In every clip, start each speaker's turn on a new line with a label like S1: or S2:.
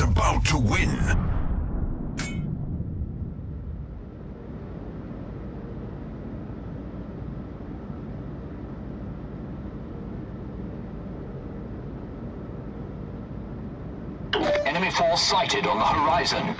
S1: about to win.
S2: Enemy force sighted on the horizon.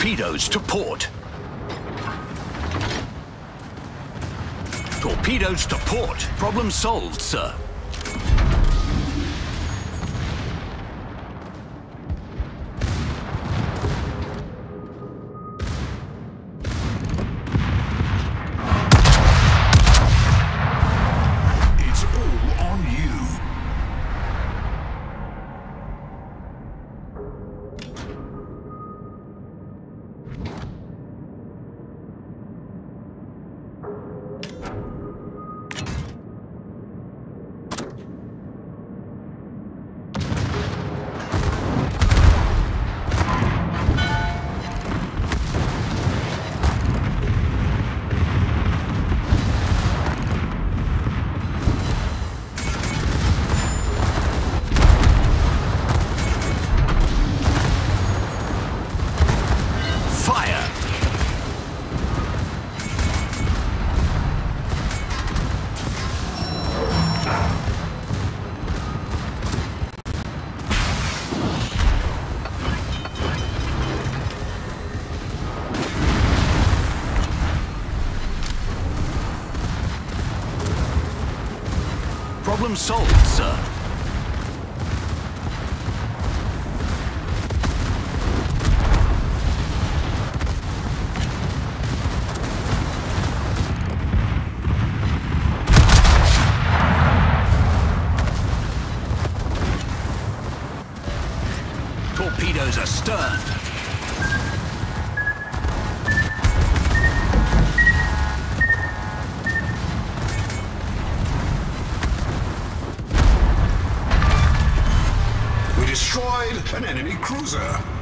S3: Torpedoes to port. Torpedoes to port. Problem solved, sir. Problem solved, sir. Torpedoes astern.
S1: Destroyed an enemy cruiser.